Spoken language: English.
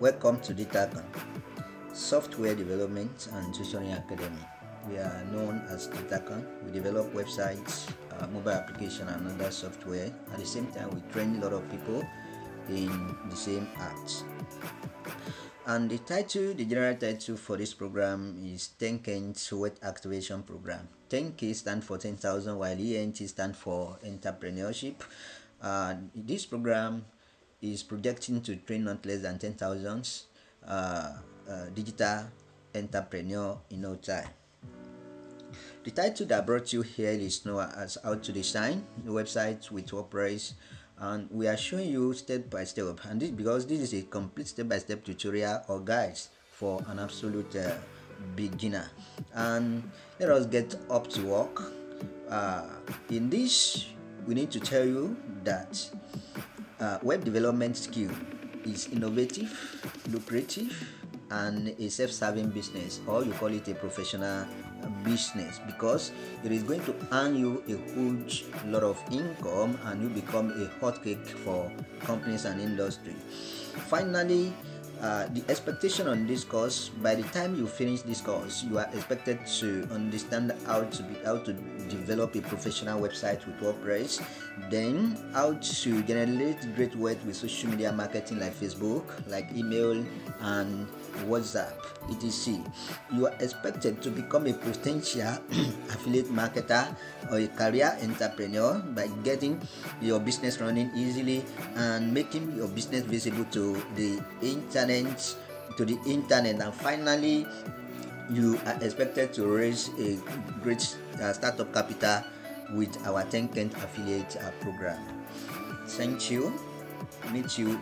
Welcome to Ditacon, Software Development and Tutoring Academy. We are known as Ditacon. We develop websites, uh, mobile application and other software. At the same time, we train a lot of people in the same arts. And the title, the general title for this program is 10K Web Activation Program. 10K stand for 10,000 while ENT stand for entrepreneurship. Uh, this program is projecting to train not less than 10,000 uh, uh, digital entrepreneur in no time. The title that brought you here is known as How to Design the website with WordPress and we are showing you step by step. And this because this is a complete step-by-step tutorial or guides for an absolute uh, beginner. And let us get up to work. Uh, in this we need to tell you that uh, web development skill is innovative lucrative and a self-serving business or you call it a professional business because it is going to earn you a huge lot of income and you become a hot cake for companies and industry. Finally uh, the expectation on this course by the time you finish this course you are expected to understand how to be how to develop a professional website with WordPress then how to generate great work with social media marketing like Facebook like email and WhatsApp. Etc you are expected to become a potential affiliate marketer or a career entrepreneur by getting your business running easily and making your business visible to the internet to the internet. And finally you are expected to raise a great uh, startup capital with our 10 affiliate uh, program. Thank you. Meet you